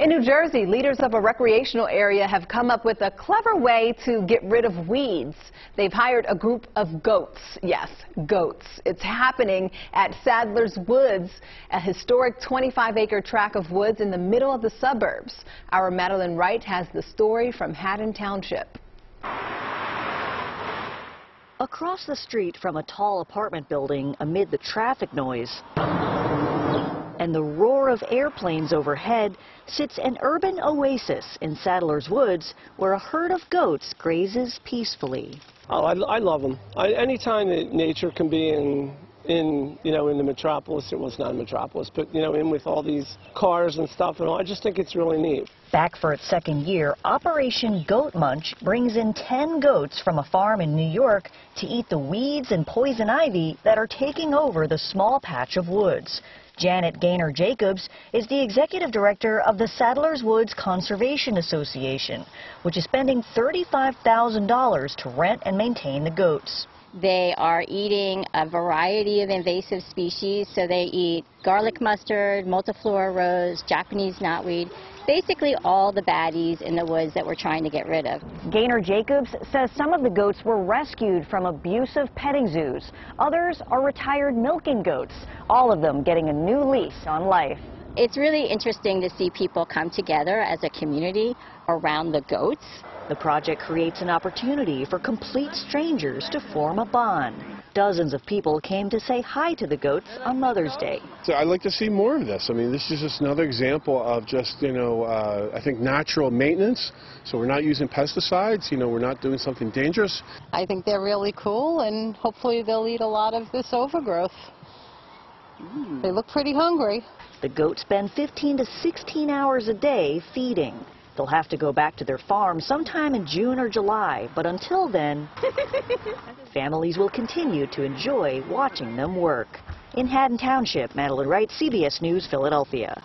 In New Jersey, leaders of a recreational area have come up with a clever way to get rid of weeds. They've hired a group of goats. Yes, goats. It's happening at Saddler's Woods, a historic 25-acre tract of woods in the middle of the suburbs. Our Madeleine Wright has the story from Haddon Township. Across the street from a tall apartment building amid the traffic noise and the roar of airplanes overhead sits an urban oasis in Saddler's Woods where a herd of goats grazes peacefully. Oh, I, I love them. I, anytime that nature can be in, in, you know, in the metropolis, it was not a metropolis, but, you know, in with all these cars and stuff and all, I just think it's really neat. Back for its second year, Operation Goat Munch brings in 10 goats from a farm in New York to eat the weeds and poison ivy that are taking over the small patch of woods. Janet Goehner-Jacobs is the executive director of the Saddler's Woods Conservation Association, which is spending $35,000 to rent and maintain the goats. They are eating a variety of invasive species, so they eat garlic mustard, multiflora rose, Japanese knotweed, basically all the baddies in the woods that we're trying to get rid of. Goehner-Jacobs says some of the goats were rescued from abusive petting zoos. Others are retired milking goats, all of them getting a new lease on life. It's really interesting to see people come together as a community around the goats. The project creates an opportunity for complete strangers to form a bond. Dozens of people came to say hi to the goats on Mother's Day. So I'd like to see more of this. I mean, this is just another example of just, you know, uh, I think natural maintenance. So we're not using pesticides, you know, we're not doing something dangerous. I think they're really cool and hopefully they'll eat a lot of this overgrowth. Mm. They look pretty hungry. The goats spend 15 to 16 hours a day feeding. They'll have to go back to their farm sometime in June or July, but until then, families will continue to enjoy watching them work. In Haddon Township, Madeleine Wright, CBS News, Philadelphia.